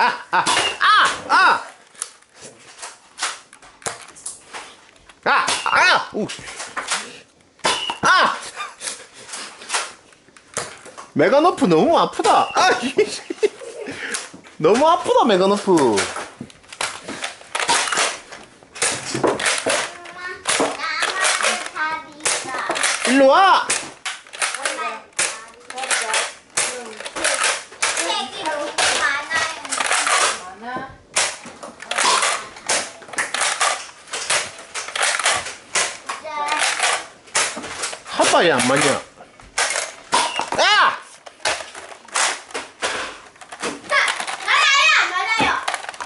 아! 아! 아! 아! 우. 아! 메가너프 너무 아프다. 아! 너무 아프다, 메가너프. 엄마, 나만 밥 있어. 일로 와! 핫바이 안 맞냐? 아!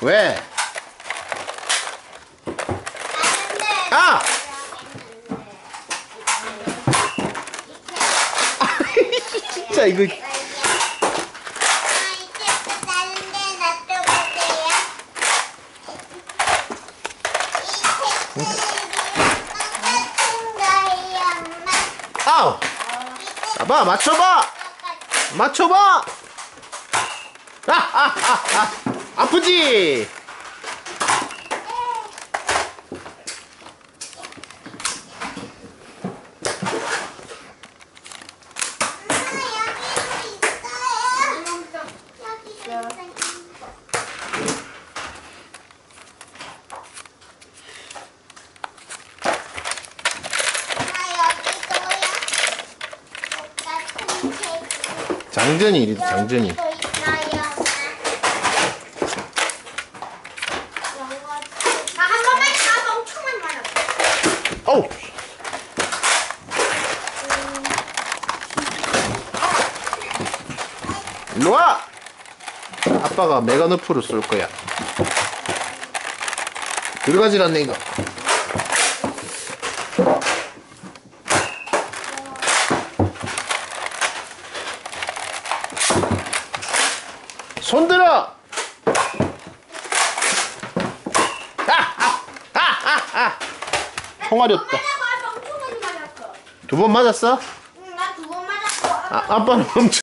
왜? 아는데. 아! 진짜 이거 아, 이제 또 다른 데 놔둬보세요. 이 책들이 똑같은 거 예요, 엄마. 아우! 봐봐 맞춰봐! 맞춰봐! 아, 아, 아, 아. 아프지? 장전이 이리 장전이 한 번만 다 멍청한 말아. 어우! 일로 와! 아빠가 메가너프로 쏠 거야. 들어가질 않네, 이거. 손 들어! 아! 아! 아! 아! 아! 총알이 없다. 맞아, 멍청하게 맞았어. 두번 맞았어? 응, 나 두 번 맞았어. 아, 아빠는 멈춰.